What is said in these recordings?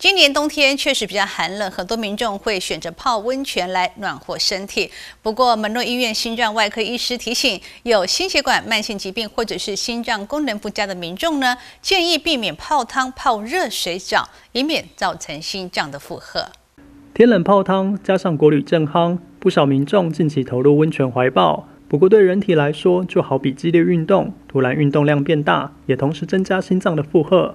今年冬天确实比较寒冷，很多民众会选择泡温泉来暖和身体。不过，门诺医院心脏外科医师提醒，有心血管慢性疾病或者是心脏功能不佳的民众呢，建议避免泡汤、泡热水澡，以免造成心脏的负荷。天冷泡汤，加上国旅正夯，不少民众近期投入温泉怀抱。不过，对人体来说，就好比激烈运动，突然运动量变大，也同时增加心脏的负荷。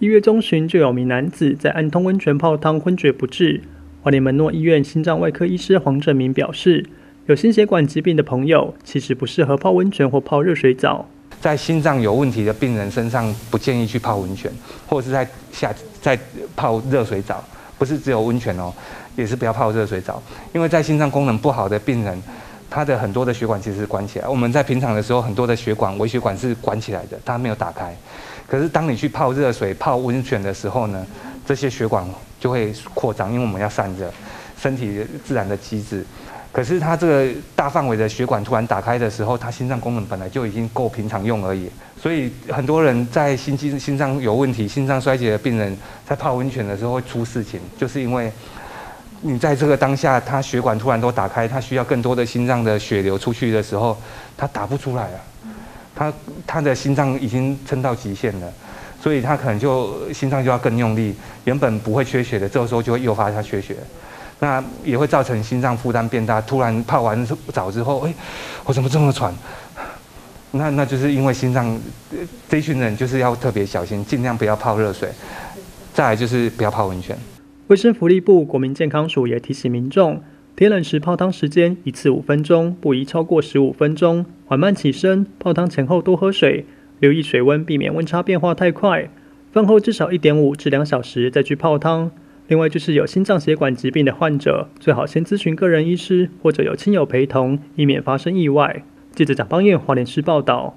一月中旬，就有名男子在安通温泉泡汤昏厥不治。华联门诺医院心脏外科医师黄正明表示，有心血管疾病的朋友，其实不适合泡温泉或泡热水澡。在心脏有问题的病人身上，不建议去泡温泉，或者是在下在泡热水澡。不是只有温泉哦，也是不要泡热水澡，因为在心脏功能不好的病人，他的很多的血管其实是关起来。我们在平常的时候，很多的血管微血管是关起来的，它没有打开。可是当你去泡热水、泡温泉的时候呢，这些血管就会扩张，因为我们要散热，身体自然的机制。可是它这个大范围的血管突然打开的时候，它心脏功能本来就已经够平常用而已。所以很多人在心肌心脏有问题、心脏衰竭的病人，在泡温泉的时候会出事情，就是因为你在这个当下，他血管突然都打开，他需要更多的心脏的血流出去的时候，他打不出来啊。他他的心脏已经撑到极限了，所以他可能就心脏就要更用力，原本不会缺血的，这个时候就会诱发他缺血，那也会造成心脏负担变大。突然泡完澡之后，哎，我怎么这么喘？那那就是因为心脏，这群人就是要特别小心，尽量不要泡热水，再来就是不要泡温泉。卫生福利部国民健康署也提醒民众。天冷时泡汤时间一次五分钟，不宜超过十五分钟。缓慢起身，泡汤前后多喝水，留意水温，避免温差变化太快。饭后至少一点五至两小时再去泡汤。另外就是有心脏血管疾病的患者，最好先咨询个人医师或者有亲友陪同，以免发生意外。记者蒋邦彦华联市报道。